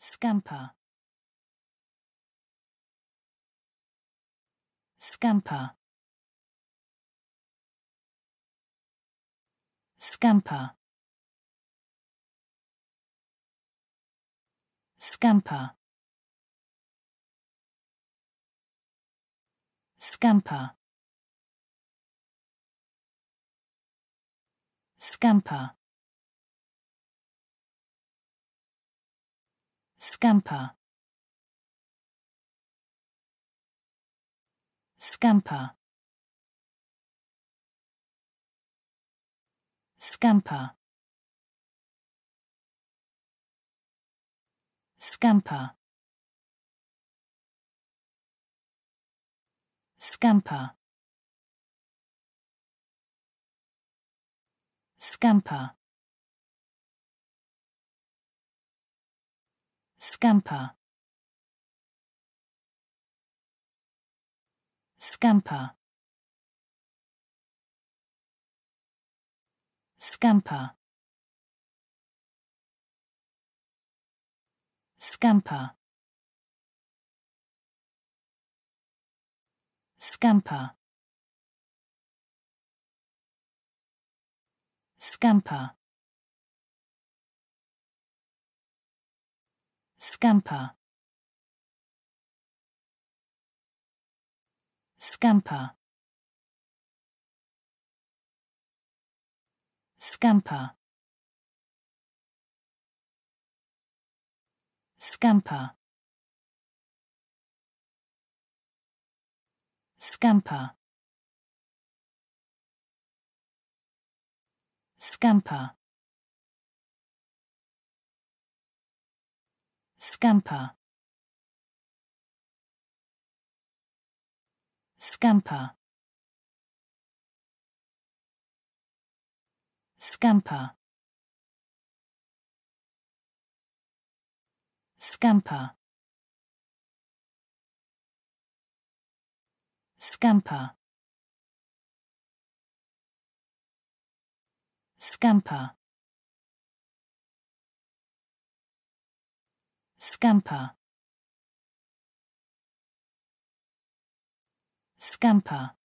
Scamper. Scamper. Scamper. Scamper. Scamper. Scamper. Scamper. Scamper. Scamper. Scamper. Scamper. Scamper. Scamper. Scamper. Scamper. Scamper. Scamper. Scamper. Scamper. Scamper. Scamper. Scamper. Scamper. Scamper. Scamper. Scamper. Scamper. Scamper. Scamper. Scamper. Scamper. Scamper.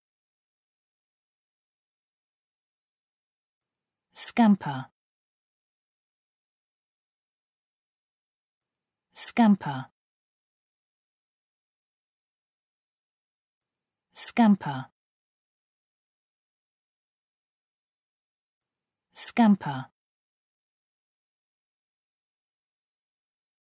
Scamper. Scamper. Scamper. Scamper.